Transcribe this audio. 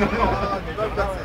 no, no, no, no